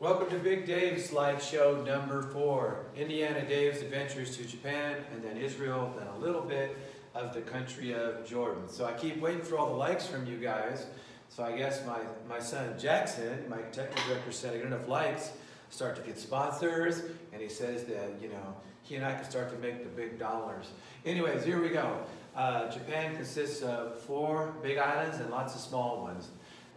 Welcome to Big Dave's slideshow number four. Indiana Dave's adventures to Japan, and then Israel, then a little bit of the country of Jordan. So I keep waiting for all the likes from you guys. So I guess my, my son Jackson, my technical director said I get enough likes, start to get sponsors, and he says that, you know, he and I can start to make the big dollars. Anyways, here we go. Uh, Japan consists of four big islands and lots of small ones.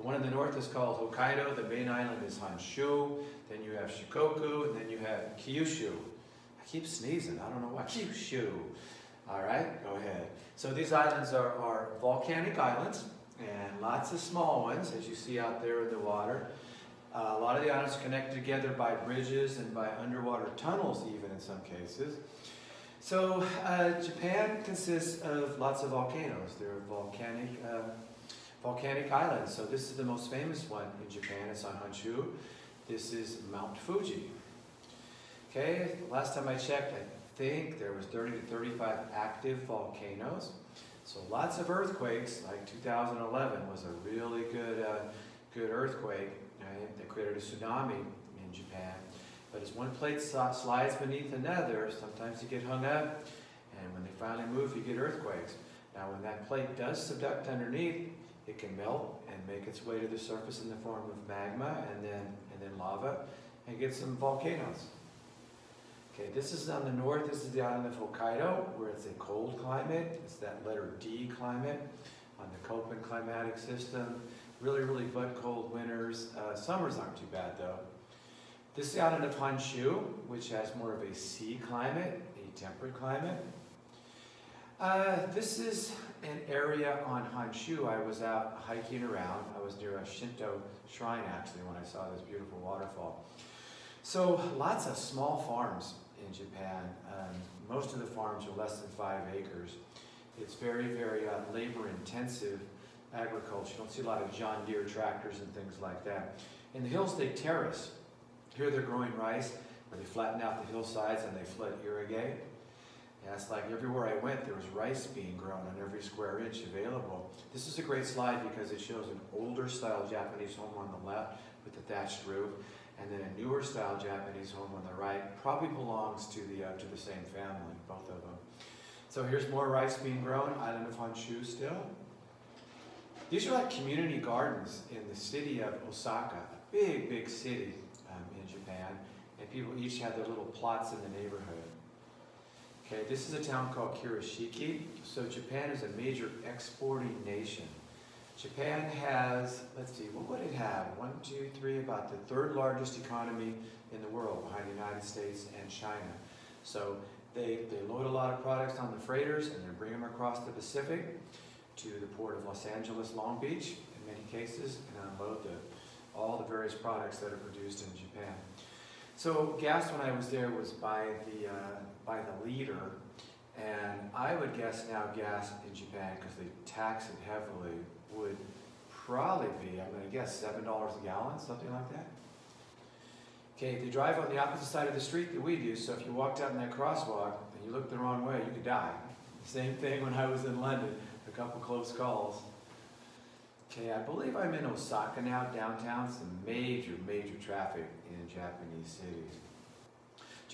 The one in the north is called Hokkaido, the main island is Honshu, then you have Shikoku, and then you have Kyushu. I keep sneezing, I don't know why. Kyushu. All right, go ahead. So these islands are, are volcanic islands, and lots of small ones, as you see out there in the water. Uh, a lot of the islands are connected together by bridges and by underwater tunnels even in some cases. So uh, Japan consists of lots of volcanoes. There are volcanic, uh, volcanic islands. So this is the most famous one in Japan. It's on Honshu. This is Mount Fuji. Okay, last time I checked, I think there was 30 to 35 active volcanoes. So lots of earthquakes, like 2011 was a really good, uh, good earthquake right, that created a tsunami in Japan. But as one plate slides beneath another, sometimes you get hung up, and when they finally move, you get earthquakes. Now when that plate does subduct underneath, it can melt and make its way to the surface in the form of magma and then, and then lava and get some volcanoes. Okay, this is on the north. This is the island of Hokkaido, where it's a cold climate. It's that letter D climate on the Köppen climatic system. Really, really butt cold winters. Uh, summers aren't too bad though. This is the island of Honshu, which has more of a sea climate, a temperate climate. Uh, this is an area on Honshu. I was out hiking around. I was near a Shinto shrine actually when I saw this beautiful waterfall. So lots of small farms in Japan. Um, most of the farms are less than five acres. It's very, very uh, labor intensive agriculture. You don't see a lot of John Deere tractors and things like that. In the hills, they terrace. Here they're growing rice, where they flatten out the hillsides and they flood irrigate. Yeah, it's like everywhere I went, there was rice being grown on every square inch available. This is a great slide because it shows an older style Japanese home on the left with the thatched roof and then a newer style Japanese home on the right probably belongs to the, uh, to the same family, both of them. So here's more rice being grown, island of Honshu still. These are like community gardens in the city of Osaka, a big, big city um, in Japan, and people each have their little plots in the neighborhood. Okay, this is a town called Kurashiki. So Japan is a major exporting nation. Japan has, let's see, what would it have? One, two, three, about the third largest economy in the world behind the United States and China. So they, they load a lot of products on the freighters and they bring them across the Pacific to the port of Los Angeles, Long Beach, in many cases, and unload the, all the various products that are produced in Japan. So gas when I was there was by the, uh, by the leader. and I would guess now gas in Japan, because they tax it heavily, would probably be, I'm going to guess, $7 a gallon, something like that. Okay, you drive on the opposite side of the street that we do, so if you walked out in that crosswalk and you looked the wrong way, you could die. Same thing when I was in London, a couple close calls. Okay, I believe I'm in Osaka now, downtown, some major, major traffic in Japanese cities.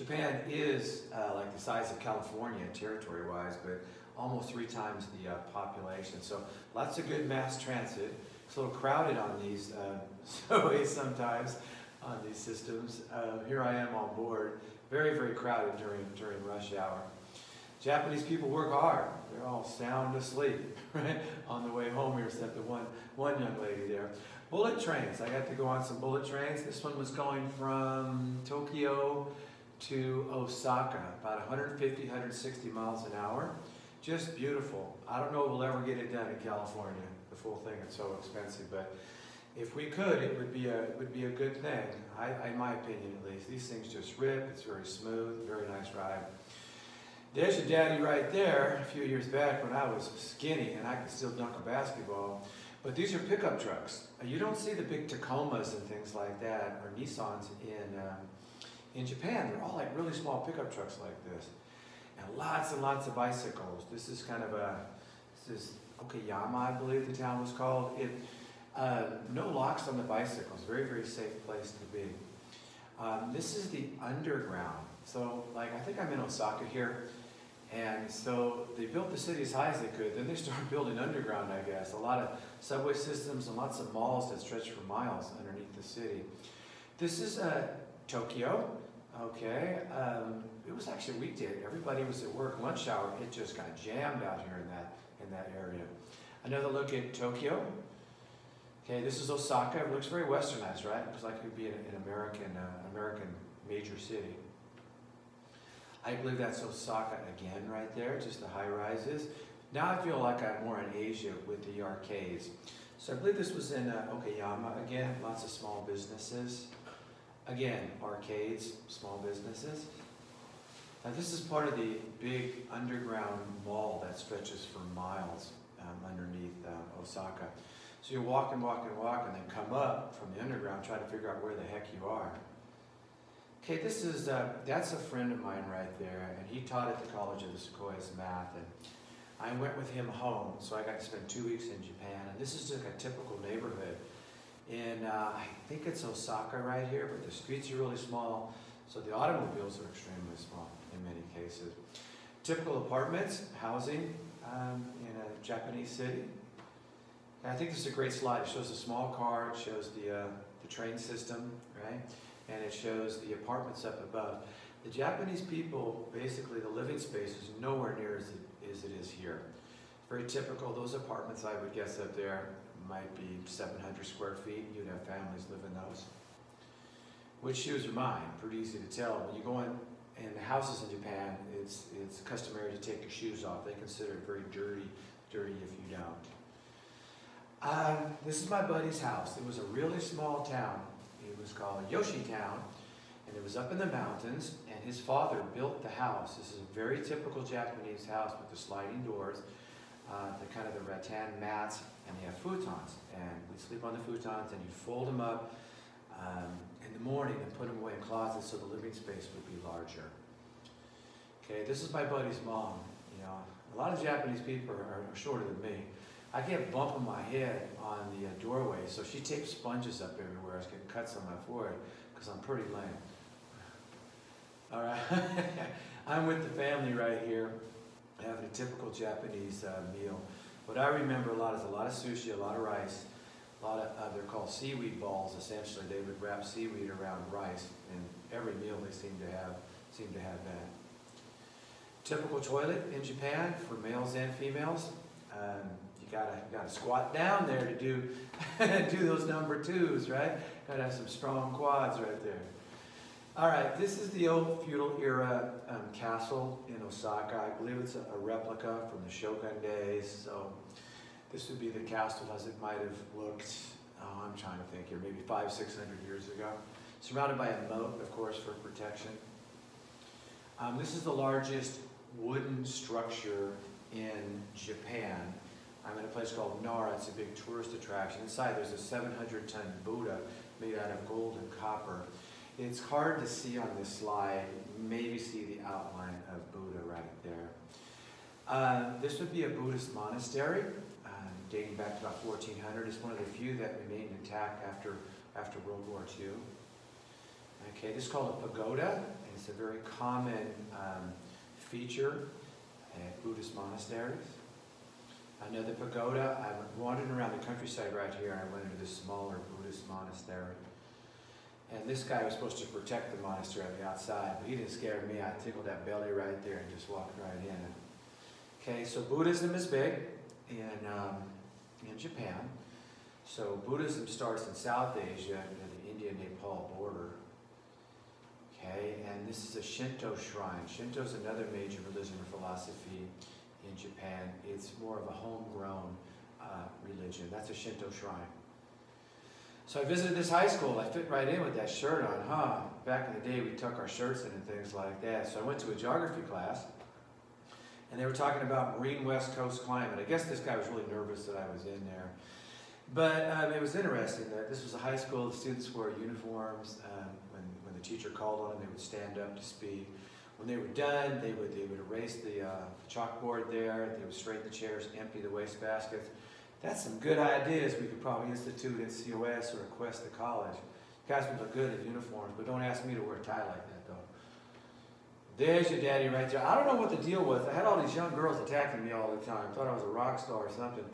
Japan is uh, like the size of California territory-wise, but almost three times the uh, population. So lots of good mass transit. It's a little crowded on these uh, subways sometimes, on these systems. Uh, here I am on board. Very, very crowded during, during rush hour. Japanese people work hard. They're all sound asleep, right? On the way home here, except the one, one young lady there. Bullet trains. I got to go on some bullet trains. This one was going from Tokyo to Osaka, about 150, 160 miles an hour. Just beautiful. I don't know if we'll ever get it done in California, the full thing, it's so expensive, but if we could, it would be a, it would be a good thing, I, in my opinion at least. These things just rip, it's very smooth, very nice ride. There's your daddy right there, a few years back when I was skinny and I could still dunk a basketball. But these are pickup trucks. You don't see the big Tacomas and things like that, or Nissans in, um, in Japan. They're all like really small pickup trucks like this and lots and lots of bicycles. This is kind of a, this is Okayama, I believe the town was called. It, uh, no locks on the bicycles, very, very safe place to be. Um, this is the underground. So, like, I think I'm in Osaka here. And so they built the city as high as they could. Then they started building underground, I guess. A lot of subway systems and lots of malls that stretch for miles underneath the city. This is uh, Tokyo. Okay. Um, it was actually a weekday. Everybody was at work. Lunch hour. It just got jammed out here in that in that area. Another look at Tokyo. Okay, this is Osaka. It looks very westernized, right? It looks like it could be an, an American uh, American major city. I believe that's Osaka again right there, just the high rises. Now I feel like I'm more in Asia with the arcades. So I believe this was in uh, Okayama again, lots of small businesses. Again, arcades, small businesses. Now this is part of the big underground mall that stretches for miles um, underneath uh, Osaka. So you walk and walk and walk and then come up from the underground, try to figure out where the heck you are. Okay, this is, uh, that's a friend of mine right there, and he taught at the College of the Sequoias math, and I went with him home, so I got to spend two weeks in Japan, and this is just a typical neighborhood. In, uh, I think it's Osaka right here, but the streets are really small, so the automobiles are extremely small in many cases. Typical apartments, housing um, in a Japanese city. And I think this is a great slide. It shows a small car, it shows the, uh, the train system, right? and it shows the apartments up above. The Japanese people, basically the living space is nowhere near as it, as it is here. Very typical, those apartments I would guess up there might be 700 square feet. You'd have families live in those. Which shoes are mine? Pretty easy to tell. When you go in, in the houses in Japan, it's, it's customary to take your shoes off. They consider it very dirty, dirty if you don't. Um, this is my buddy's house. It was a really small town It was called Yoshi Town, and it was up in the mountains, and his father built the house. This is a very typical Japanese house with the sliding doors, uh, the kind of the rattan mats, and they have futons. And we sleep on the futons, and you fold them up um, in the morning and put them away in closets so the living space would be larger. Okay, this is my buddy's mom. You know, a lot of Japanese people are, are shorter than me. I get bumping my head on the uh, doorway, so she tapes sponges up everywhere. I was getting cuts on my forehead because I'm pretty lame. All right, I'm with the family right here, having a typical Japanese uh, meal. What I remember a lot is a lot of sushi, a lot of rice, a lot of, uh, they're called seaweed balls, essentially. They would wrap seaweed around rice, and every meal they seem to have, seem to have that. Typical toilet in Japan for males and females. Um, gotta gotta squat down there to do do those number twos, right? Gotta have some strong quads right there. All right, this is the old feudal era um, castle in Osaka. I believe it's a, a, replica from the Shogun days. So this would be the castle as it might have looked. Oh, I'm trying to think here, maybe five, six hundred years ago. Surrounded by a moat, of course, for protection. Um, this is the largest wooden structure in Japan. I'm in a place called Nara. It's a big tourist attraction. Inside there's a 700-ton Buddha made out of gold and copper. It's hard to see on this slide. Maybe see the outline of Buddha right there. Uh, this would be a Buddhist monastery uh, dating back to about 1400. It's one of the few that remained intact after, after World War II. Okay, this is called a pagoda, and it's a very common um, feature at Buddhist monasteries. Another pagoda. I'm wandering around the countryside right here, and I went into this smaller Buddhist monastery. And this guy was supposed to protect the monastery on the outside, but he didn't scare me. I tickled that belly right there and just walked right in. Okay, so Buddhism is big in, um, in Japan. So Buddhism starts in South Asia near the India-Nepal border. Okay, and this is a Shinto shrine. Shinto is another major religion or philosophy in Japan. It's more of a homegrown uh, religion. That's a Shinto shrine. So I visited this high school. I fit right in with that shirt on, huh? Back in the day, we took our shirts in and things like that. So I went to a geography class, and they were talking about marine west coast climate. I guess this guy was really nervous that I was in there. But um, it was interesting that this was a high school. The students wore uniforms. Um, when, when the teacher called on them, they would stand up to speak. When they were done, they would, they would erase the uh, chalkboard there, they would straighten the chairs, empty the wastebaskets. That's some good ideas we could probably institute at COS or Quest at college. Guys would look good in uniforms, but don't ask me to wear a tie like that, though. There's your daddy right there. I don't know what the deal was. I had all these young girls attacking me all the time. Thought I was a rock star or something.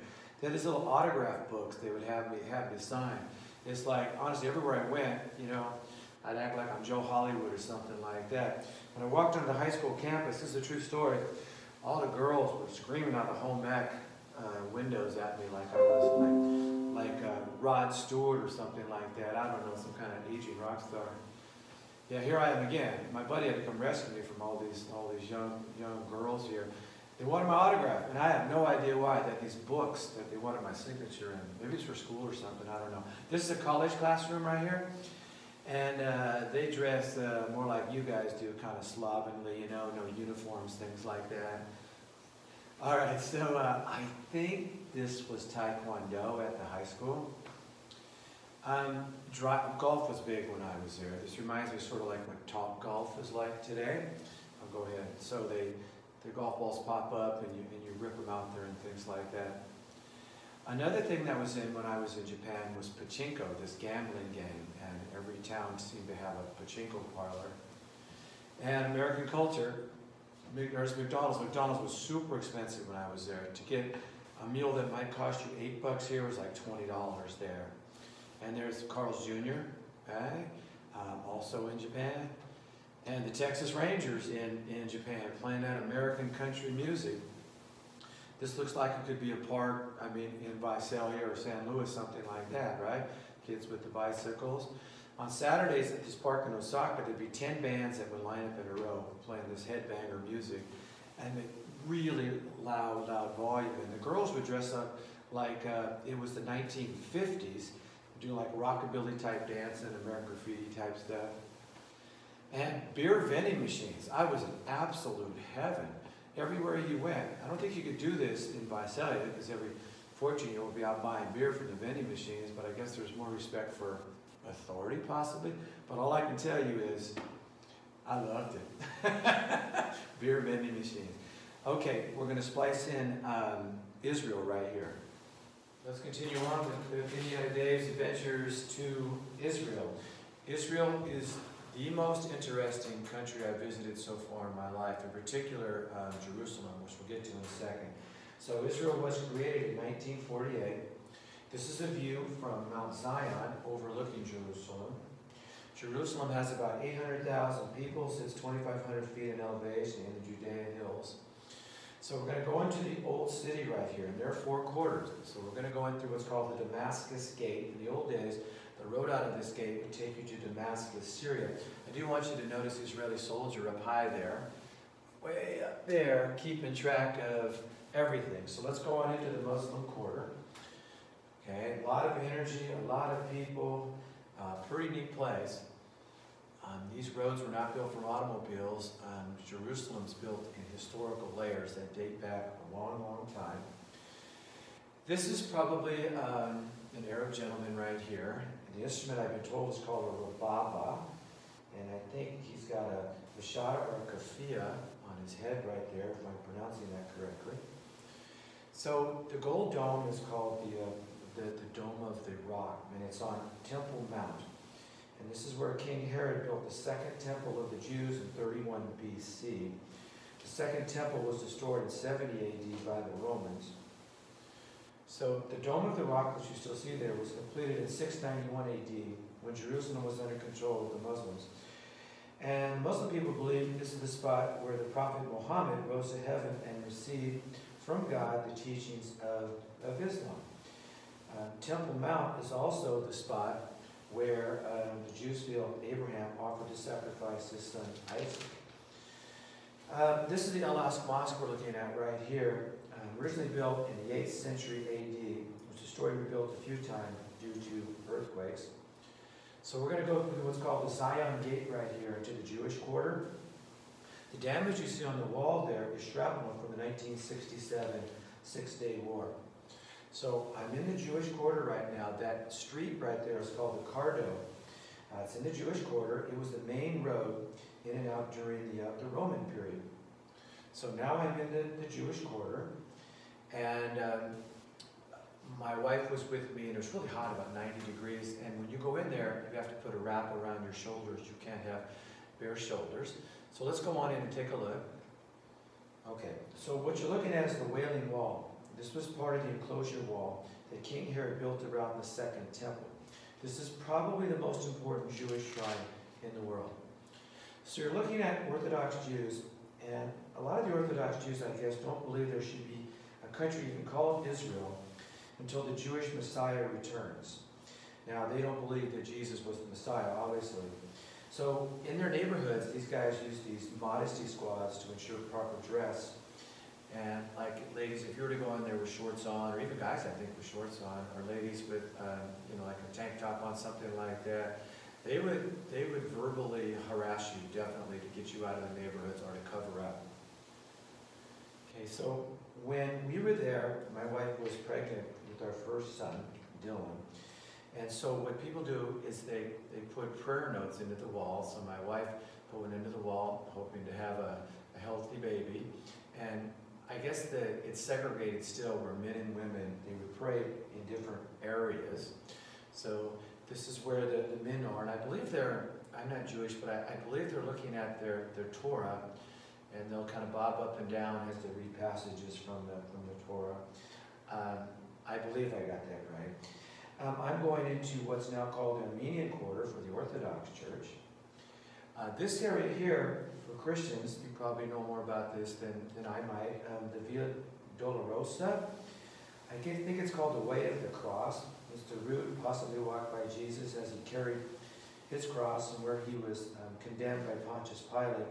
They had these little autograph books they would have me have me sign. It's like honestly, everywhere I went, you know, I'd act like I'm Joe Hollywood or something like that. When I walked onto the high school campus, this is a true story. All the girls were screaming out the home ec uh, windows at me like I was like like uh, Rod Stewart or something like that. I don't know, some kind of aging rock star. Yeah, here I am again. My buddy had to come rescue me from all these all these young young girls here. They wanted my autograph, and I have no idea why. That these books that they wanted my signature in. Maybe it's for school or something. I don't know. This is a college classroom right here, and uh, they dress uh, more like you guys do, kind of slovenly, you know, no uniforms, things like that. All right, so uh, I think this was Taekwondo at the high school. Um, golf was big when I was there. This reminds me sort of like what Top Golf is like today. I'll go ahead. So they, the golf balls pop up and you, and you rip them out there and things like that. Another thing that was in when I was in Japan was pachinko, this gambling game, and every town seemed to have a pachinko parlor. And American culture, there's McDonald's. McDonald's was super expensive when I was there. To get a meal that might cost you eight bucks here was like $20 there. And there's Carl's Jr., okay? Um, also in Japan. And the Texas Rangers in, in Japan playing that American country music. This looks like it could be a park, I mean, in Visalia or San Luis, something like that, right? Kids with the bicycles. On Saturdays at this park in Osaka, there'd be 10 bands that would line up in a row playing this headbanger music. And really loud, loud volume. And the girls would dress up like uh, it was the 1950s do like rockabilly type dance and American graffiti type stuff. And beer vending machines. I was in absolute heaven everywhere you went. I don't think you could do this in Visalia because every 14 year old would be out buying beer from the vending machines, but I guess there's more respect for authority possibly. But all I can tell you is I loved it. beer vending machines. Okay, we're going to splice in um, Israel right here. Let's continue on with Indiana Dave's adventures to Israel. Israel is the most interesting country I've visited so far in my life, in particular um, Jerusalem, which we'll get to in a second. So Israel was created in 1948. This is a view from Mount Zion overlooking Jerusalem. Jerusalem has about 800,000 people, sits 2,500 feet in elevation in the Judean hills. So we're going to go into the old city right here, and there are four quarters. So we're going to go in through what's called the Damascus Gate. In the old days, the road out of this gate would take you to Damascus, Syria. I do want you to notice the Israeli soldier up high there, way up there, keeping track of everything. So let's go on into the Muslim quarter. Okay, a lot of energy, a lot of people, uh, pretty neat place. Um, these roads were not built for automobiles. Um, Jerusalem's built in historical layers that date back a long, long time. This is probably um, an Arab gentleman right here. The instrument I've been told is called a rababa, and I think he's got a mashada or a kafia on his head right there, if I'm pronouncing that correctly. So the gold dome is called the, uh, the, the Dome of the Rock, and it's on Temple Mount. And this is where King Herod built the second temple of the Jews in 31 BC. The second temple was destroyed in 70 AD by the Romans. So the Dome of the Rock, which you still see there, was completed in 691 AD when Jerusalem was under control of the Muslims. And Muslim people believe this is the spot where the Prophet Muhammad rose to heaven and received from God the teachings of, of Islam. Uh, Temple Mount is also the spot where um, the Jews feel Abraham offered to sacrifice his son Isaac. Um, this is the Aqsa Mosque we're looking at right here. Um, originally built in the 8th century AD, was destroyed and rebuilt a few times due to earthquakes. So we're going to go through what's called the Zion Gate right here into the Jewish quarter. The damage you see on the wall there is shrapnel from the 1967 Six-Day War. So I'm in the Jewish quarter right now. That street right there is called the Cardo. Uh, it's in the Jewish quarter. It was the main road in and out during the, uh, the Roman period. So now I'm in the, the Jewish quarter. And um, my wife was with me, and it was really hot, about 90 degrees. And when you go in there, you have to put a wrap around your shoulders. You can't have bare shoulders. So let's go on in and take a look. Okay, so what you're looking at is the Wailing Wall. This was part of the enclosure wall that King Herod built around the Second Temple. This is probably the most important Jewish shrine in the world. So you're looking at Orthodox Jews, and a lot of the Orthodox Jews, I guess, don't believe there should be a country even called Israel until the Jewish Messiah returns. Now, they don't believe that Jesus was the Messiah, obviously. So in their neighborhoods, these guys use these modesty squads to ensure proper dress. And like ladies, if you were to go in there with shorts on, or even guys, I think, with shorts on, or ladies with, um, you know, like a tank top on, something like that, they would they would verbally harass you definitely to get you out of the neighborhoods or to cover up. Okay, so when we were there, my wife was pregnant with our first son, Dylan. And so what people do is they, they put prayer notes into the wall. So my wife put one into the wall, hoping to have a, a healthy baby. And I guess that it's segregated still where men and women, they would pray in different areas. So this is where the, the men are. And I believe they're, I'm not Jewish, but I, I believe they're looking at their, their Torah. And they'll kind of bob up and down as they read passages from the, from the Torah. Um, I believe I got that right. Um, I'm going into what's now called the Armenian Quarter for the Orthodox Church. Uh, this area here, for Christians, you probably know more about this than, than I might, um, the Via Dolorosa. I think it's called the Way of the Cross. It's the route possibly walked by Jesus as he carried his cross and where he was um, condemned by Pontius Pilate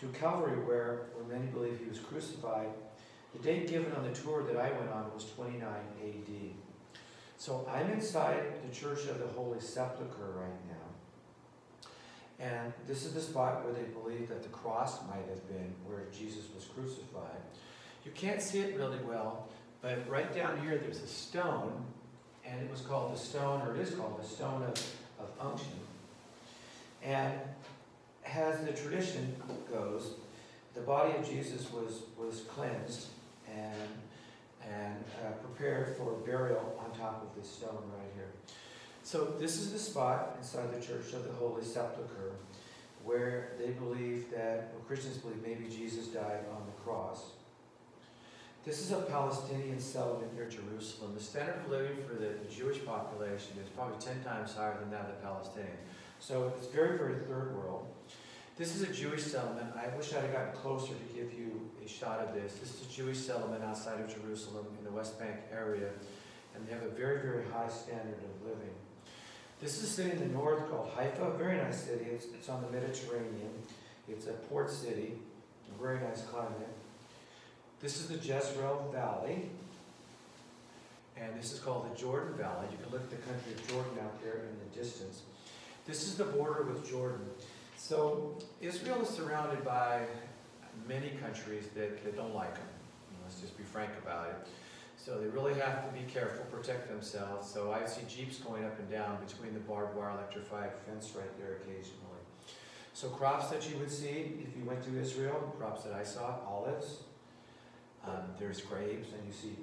to Calvary where, where many believe he was crucified. The date given on the tour that I went on was 29 AD. So I'm inside the Church of the Holy Sepulchre right now. And this is the spot where they believe that the cross might have been where Jesus was crucified. You can't see it really well, but right down here there's a stone, and it was called the stone, or it is called the stone of, of unction. And as the tradition goes, the body of Jesus was, was cleansed and, and uh, prepared for burial on top of this stone right here. So this is the spot inside the Church of the Holy Sepulchre where they believe that, or Christians believe maybe Jesus died on the cross. This is a Palestinian settlement near Jerusalem. The standard of living for the, the Jewish population is probably 10 times higher than that of the Palestinian. So it's very, very third world. This is a Jewish settlement. I wish I'd have gotten closer to give you a shot of this. This is a Jewish settlement outside of Jerusalem in the West Bank area, and they have a very, very high standard of living. This is a city in the north called Haifa, very nice city. It's, it's on the Mediterranean. It's a port city, a very nice climate. This is the Jezreel Valley, and this is called the Jordan Valley. You can look at the country of Jordan out there in the distance. This is the border with Jordan. So Israel is surrounded by many countries that, that don't like them. Let's just be frank about it. So they really have to be careful, protect themselves. So I see jeeps going up and down between the barbed wire electrified fence right there occasionally. So crops that you would see if you went to Israel, crops that I saw, olives. Um, there's grapes, and you see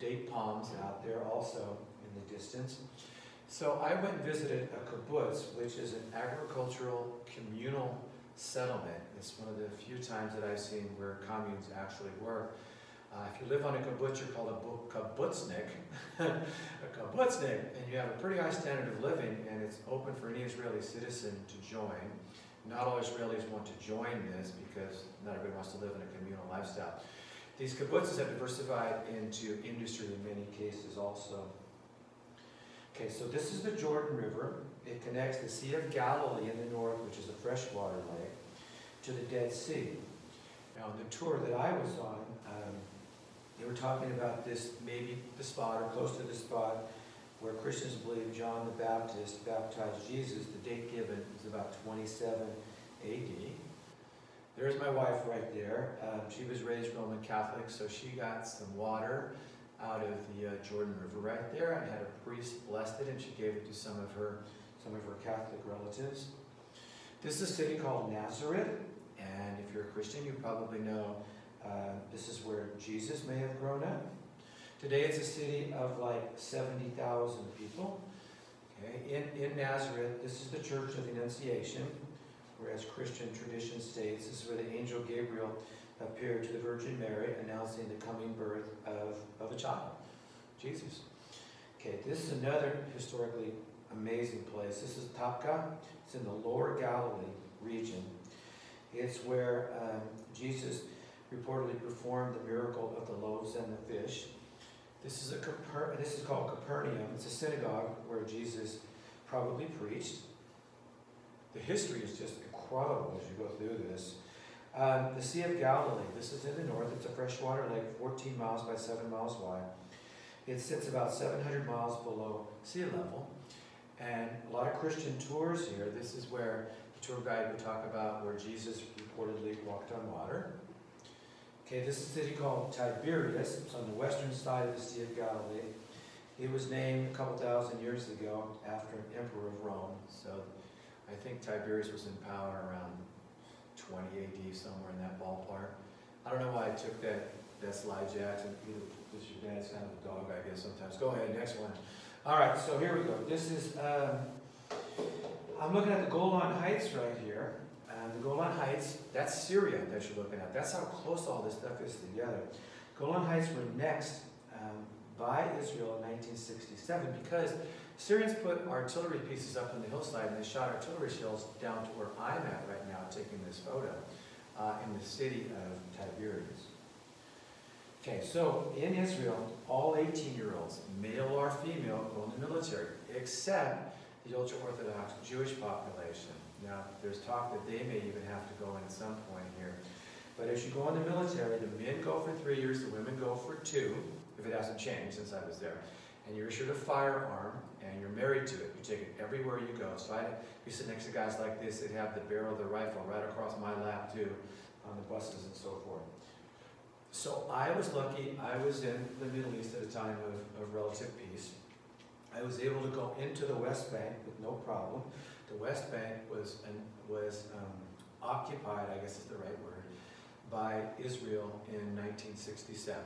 date palms out there also in the distance. So I went and visited a kibbutz, which is an agricultural communal settlement. It's one of the few times that I've seen where communes actually work. Uh, if you live on a kibbutz, you're called a kibbutznik, a kibbutznik, and you have a pretty high standard of living, and it's open for any Israeli citizen to join. Not all Israelis want to join this because not everybody wants to live in a communal lifestyle. These kibbutzes have diversified into industry in many cases also. Okay, so this is the Jordan River. It connects the Sea of Galilee in the north, which is a freshwater lake, to the Dead Sea. Now, on the tour that I was on, um, they were talking about this, maybe the spot or close to the spot where Christians believe John the Baptist baptized Jesus. The date given is about 27 AD. There's my wife right there. Um, she was raised Roman Catholic, so she got some water out of the uh, Jordan River right there and had a priest blessed it and she gave it to some of her some of her Catholic relatives. This is a city called Nazareth and if you're a Christian you probably know uh, this is where Jesus may have grown up. Today it's a city of like 70,000 people. Okay, in, in Nazareth, this is the Church of the Annunciation, whereas Christian tradition states this is where the angel Gabriel appeared to the Virgin Mary, announcing the coming birth of, of a child, Jesus. Okay, this is another historically amazing place. This is Tapka. It's in the lower Galilee region. It's where um, Jesus reportedly performed the miracle of the loaves and the fish. This is a this is called Capernaum. It's a synagogue where Jesus probably preached. The history is just incredible as you go through this. Um, the Sea of Galilee. This is in the north. It's a freshwater lake, 14 miles by 7 miles wide. It sits about 700 miles below sea level. And a lot of Christian tours here. This is where the tour guide would talk about where Jesus reportedly walked on water. Okay, this is a city called Tiberias. It's on the western side of the Sea of Galilee. It was named a couple thousand years ago after an emperor of Rome. So I think Tiberius was in power around 20 AD, somewhere in that ballpark. I don't know why I took that, that slide, Jackson. This your dad's kind of a dog, I guess, sometimes. Go ahead, next one. All right, so here we go. This is, um, I'm looking at the Golan Heights right here. The Golan Heights, that's Syria that you're looking at. That's how close all this stuff is together. Golan Heights were next um, by Israel in 1967 because Syrians put artillery pieces up on the hillside and they shot artillery shells down to where I'm at right now taking this photo uh, in the city of Tiberias. Okay, so in Israel, all 18-year-olds, male or female, go in the military, except the ultra-Orthodox Jewish population. Now, there's talk that they may even have to go in at some point here. But as you go in the military, the men go for three years, the women go for two, if it hasn't changed since I was there. And you're issued a firearm, and you're married to it. You take it everywhere you go. So I you sit next to guys like this that have the barrel of the rifle right across my lap too, on the buses and so forth. So I was lucky. I was in the Middle East at a time of, of relative peace. I was able to go into the West Bank with no problem. The West Bank was was um, occupied, I guess is the right word, by Israel in 1967.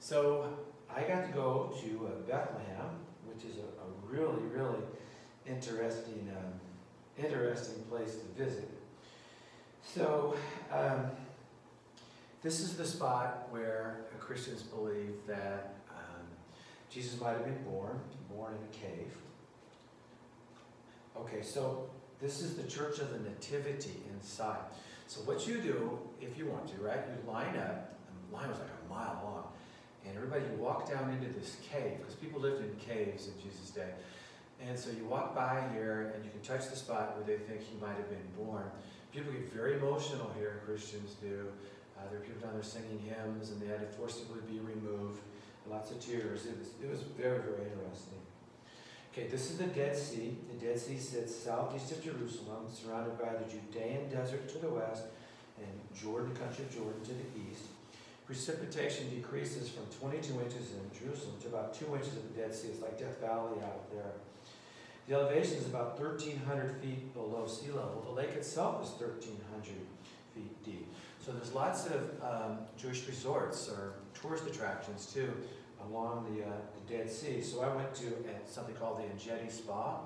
So I got to go to uh, Bethlehem, which is a, a, really, really interesting, um, interesting place to visit. So um, this is the spot where Christians believe that um, Jesus might have been born, born in a cave. Okay, so this is the Church of the Nativity inside. So what you do, if you want to, right, you line up, and the line was like a mile long, and everybody, you walk down into this cave, because people lived in caves in Jesus' day. And so you walk by here, and you can touch the spot where they think he might have been born. People get very emotional here, Christians do. Uh, there are people down there singing hymns, and they had to forcibly be removed. Lots of tears. It was, it was very, very interesting. Okay, this is the Dead Sea. The Dead Sea sits southeast of Jerusalem, surrounded by the Judean desert to the west and Jordan, country of Jordan, to the east. Precipitation decreases from 22 inches in Jerusalem to about 2 inches of the Dead Sea. It's like Death Valley out there. The elevation is about 1,300 feet below sea level. The lake itself is 1,300 feet deep. So there's lots of um, Jewish resorts or tourist attractions too along the, uh, the Dead Sea. So I went to uh, something called the Ein Gedi Spa.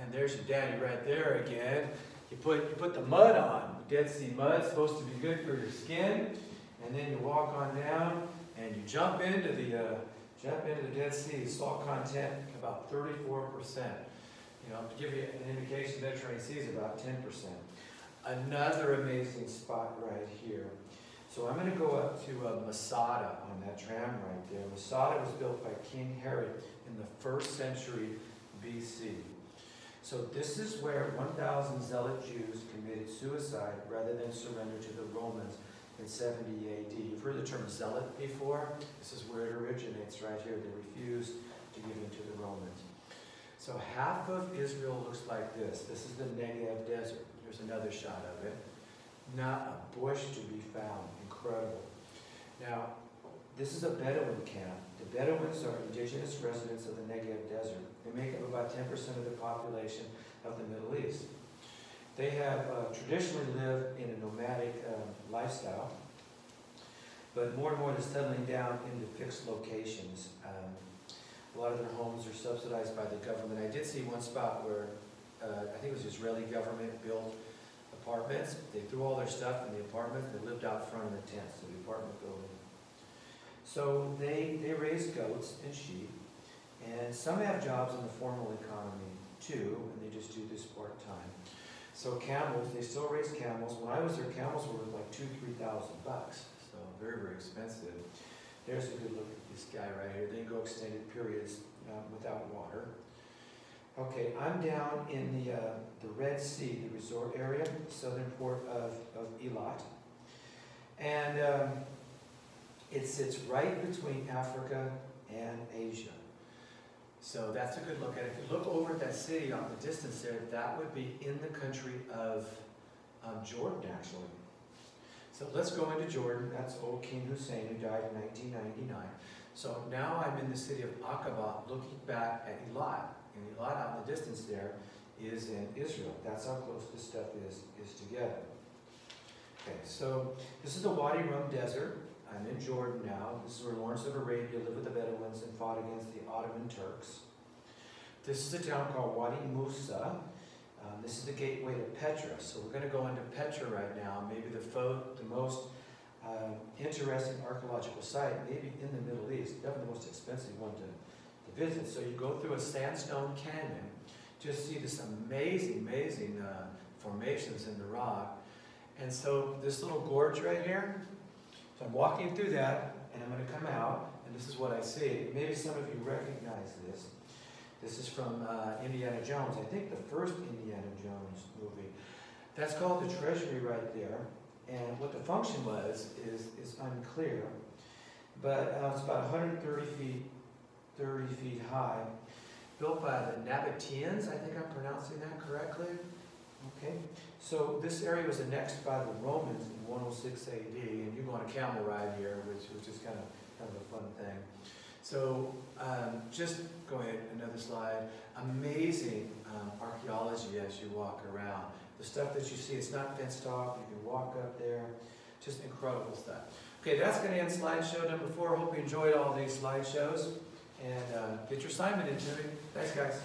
And there's your daddy right there again. You put, you put the mud on. Dead Sea mud supposed to be good for your skin. And then you walk on down and you jump into the, uh, jump into the Dead Sea. Salt content about 34%. You know, to give you an indication, Mediterranean Sea is about 10%. Another amazing spot right here. So I'm going to go up to uh, Masada on that tram right there. Masada was built by King Herod in the first century BC. So this is where 1,000 zealot Jews committed suicide rather than surrender to the Romans in 70 AD. You've heard the term zealot before. This is where it originates right here. They refused to give in to the Romans. So half of Israel looks like this. This is the Negev desert. Here's another shot of it. Not a bush to be found incredible. Now, this is a Bedouin camp. The Bedouins are indigenous residents of the Negev Desert. They make up about 10% of the population of the Middle East. They have uh, traditionally lived in a nomadic um, lifestyle, but more and more they're settling down into fixed locations. Um, A lot of their homes are subsidized by the government. I did see one spot where, uh, I think it was the Israeli government built apartments. They threw all their stuff in the apartment, they lived out front in the tents, of the apartment building. So they, they raise goats and sheep, and some have jobs in the formal economy too, and they just do this part-time. So camels, they still raise camels. When I was there, camels were like two, three thousand bucks, so very, very expensive. There's a good look at this guy right here. They go extended periods uh, without water. Okay, I'm down in the, uh, the Red Sea, the resort area, southern port of, of Eilat. And um, it sits right between Africa and Asia. So that's a good look at it. If you look over at that city on the distance there, that would be in the country of um, Jordan, actually. So let's go into Jordan. That's old King Hussein, who died in 1999. So now I'm in the city of Aqaba, looking back at Eilat. And Eilat out in the distance there is in Israel. That's how close this stuff is, is together. Okay, so this is the Wadi Rum Desert. I'm in Jordan now. This is where Lawrence of Arabia lived with the Bedouins and fought against the Ottoman Turks. This is a town called Wadi Musa. Um, this is the gateway to Petra. So we're going to go into Petra right now, maybe the, the most uh, interesting archaeological site, maybe in the Middle East, definitely the most expensive one to, to visit. So you go through a sandstone canyon, just see this amazing, amazing uh, formations in the rock. And so this little gorge right here, so I'm walking through that, and I'm going to come out, and this is what I see. Maybe some of you recognize this. This is from uh, Indiana Jones. I think the first Indiana Jones movie. That's called the Treasury right there. And what the function was is, is unclear. But uh, it's about 130 feet, 30 feet high. Built by the Nabateans, I think I'm pronouncing that correctly. Okay, so this area was annexed by the Romans in 106 AD, and you go on a camel ride here, which, which is kind of, kind of a fun thing. So um, just go ahead, another slide. Amazing um, archaeology as you walk around. The stuff that you see, it's not fenced off. You can walk up there. Just incredible stuff. Okay, that's going to end slideshow number four. Hope you enjoyed all these slideshows. And uh, get your assignment into me. Thanks, guys.